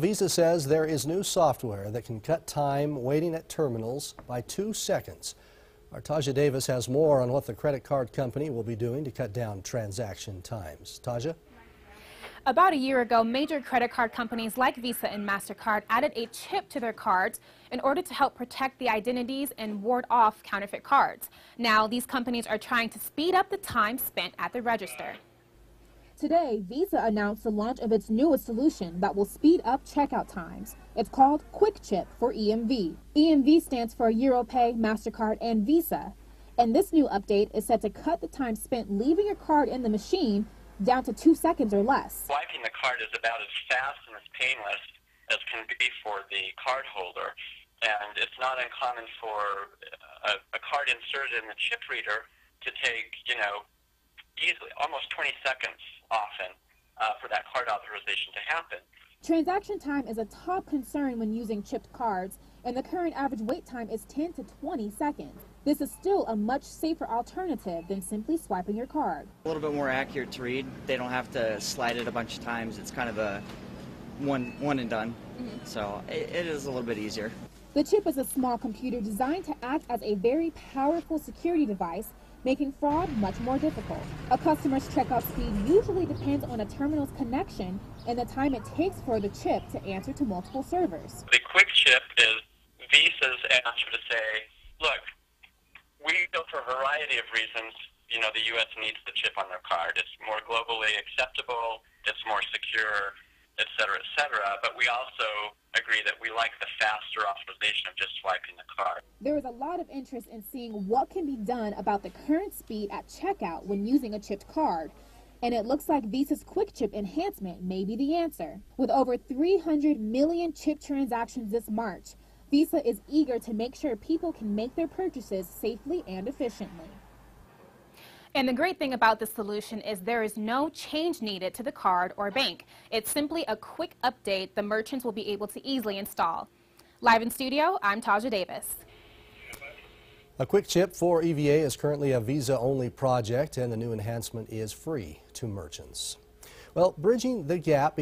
Visa says there is new software that can cut time waiting at terminals by two seconds. Our Taja Davis has more on what the credit card company will be doing to cut down transaction times. Taja? About a year ago, major credit card companies like Visa and MasterCard added a chip to their cards in order to help protect the identities and ward off counterfeit cards. Now, these companies are trying to speed up the time spent at the register. Today, Visa announced the launch of its newest solution that will speed up checkout times. It's called QuickChip for EMV. EMV stands for Europay, MasterCard, and Visa. And this new update is set to cut the time spent leaving your card in the machine down to two seconds or less. Swiping the card is about as fast and as painless as can be for the cardholder. And it's not uncommon for a, a card inserted in the chip reader to take, you know, easily almost 20 seconds often uh, for that card authorization to happen. Transaction time is a top concern when using chipped cards, and the current average wait time is 10 to 20 seconds. This is still a much safer alternative than simply swiping your card. A little bit more accurate to read. They don't have to slide it a bunch of times. It's kind of a one one and done. Mm -hmm. So it, it is a little bit easier. The chip is a small computer designed to act as a very powerful security device making fraud much more difficult. A customer's checkout speed usually depends on a terminal's connection and the time it takes for the chip to answer to multiple servers. The quick chip is Visa's answer to say, look, we know for a variety of reasons, you know, the U.S. needs the chip on their card. It's more globally acceptable, it's more secure, et cetera, et cetera. But we also agree that we like the faster authorization of just swiping the card. There is a lot of interest in seeing what can be done about the current speed at checkout when using a chipped card. And it looks like Visa's Quick Chip enhancement may be the answer. With over 300 million chip transactions this March, Visa is eager to make sure people can make their purchases safely and efficiently. And the great thing about this solution is there is no change needed to the card or bank. It's simply a quick update the merchants will be able to easily install. Live in studio, I'm Taja Davis. A quick chip for EMV is currently a Visa-only project, and the new enhancement is free to merchants. Well, bridging the gap